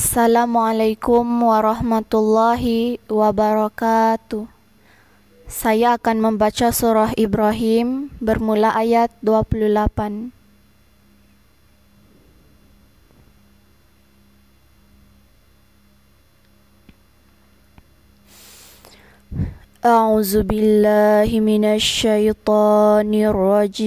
Assalamualaikum warahmatullahi wabarakatuh. Saya akan membaca surah Ibrahim bermula ayat 28. أعوذ بالله من الشيطان الرجيم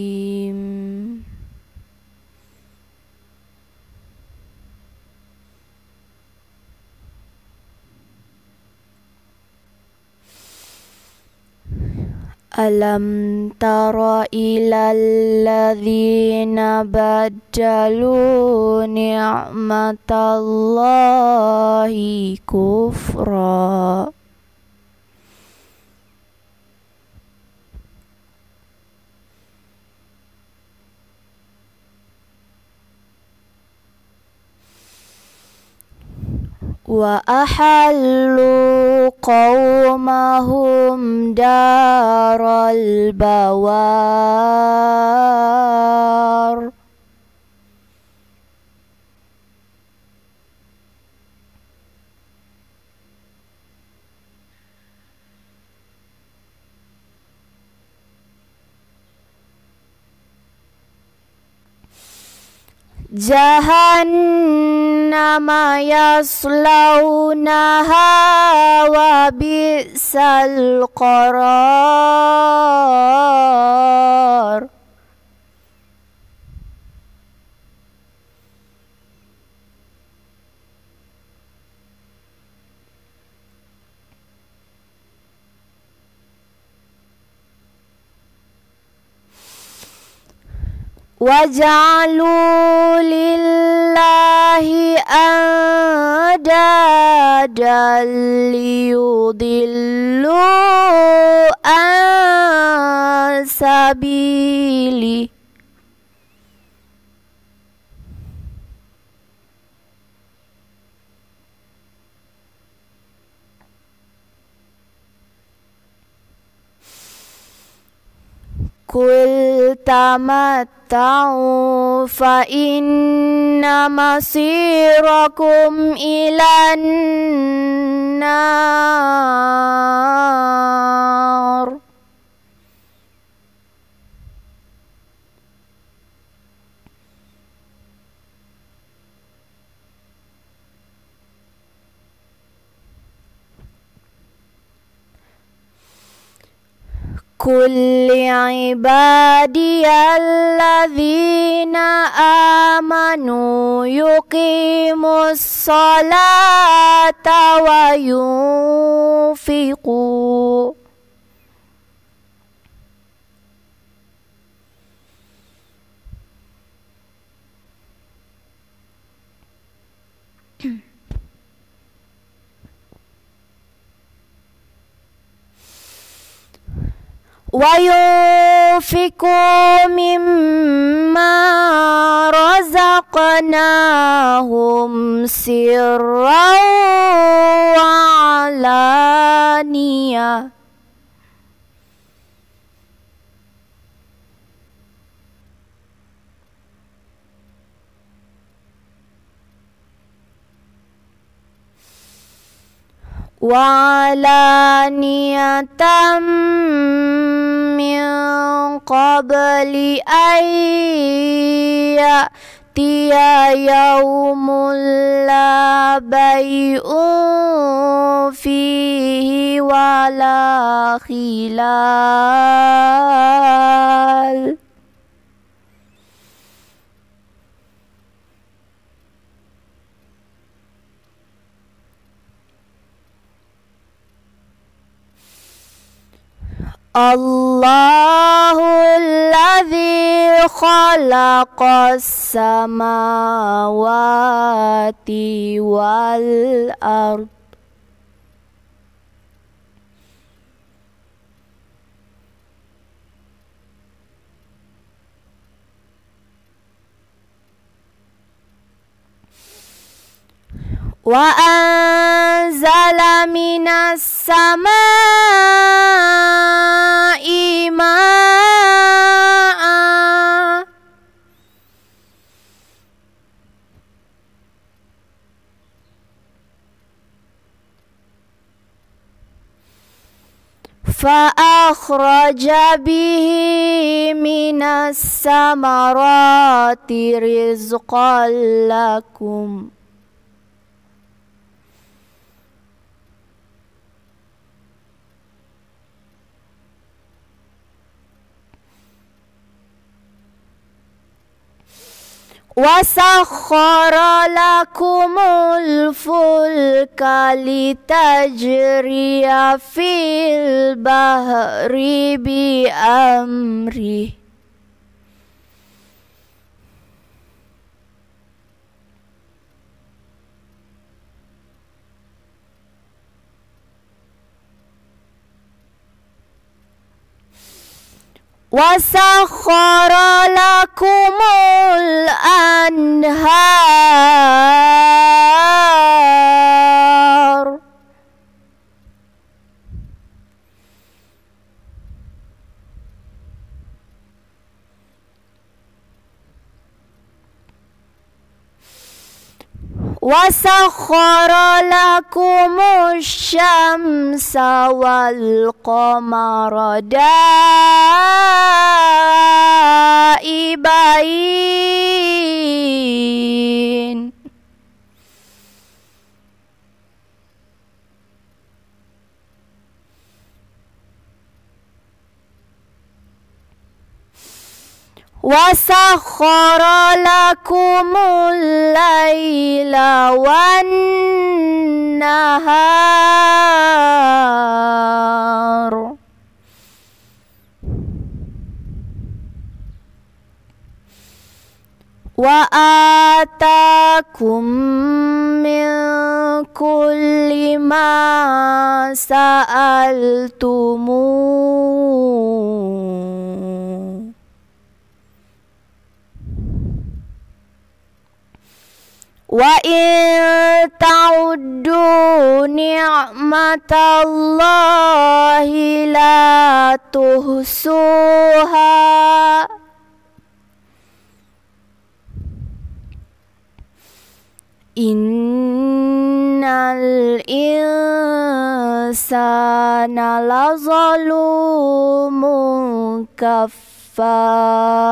ألم تر إلى الذين بدلوا نعمة الله كفرا؟ وأحلوا قومهم دار البوار جهنم يصلونها وبئس القرار. وجعلوا لله أندادا ليضلوا عن سبيله قل تمتعوا فإن مصيركم إلى النار. قل لعبادي الذين آمنوا يقيموا الصلاة وينفقوا. وينفقوا مما رزقناهم سرا وعلانية. وعلانية من قبل أن يأتي يوم لا بيء فيه ولا خلال. الله الذي خلق السماوات والأرض وأنزل من السماء فأخرج به من الثمرات رزقا لكم. وسخر لكم الفلك لتجري في البحر بأمره. وسخر لكم الأنهار. وسخر لكم الشمس والقمر دائبين وسخر لكم الليل والنهار. وآتاكم من كل ما سألتموه. وإن تعدوا نعمة الله لا تحصوها إن الإنسان لظلوم كفار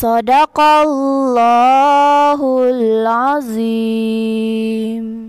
Sadaqallahul azim.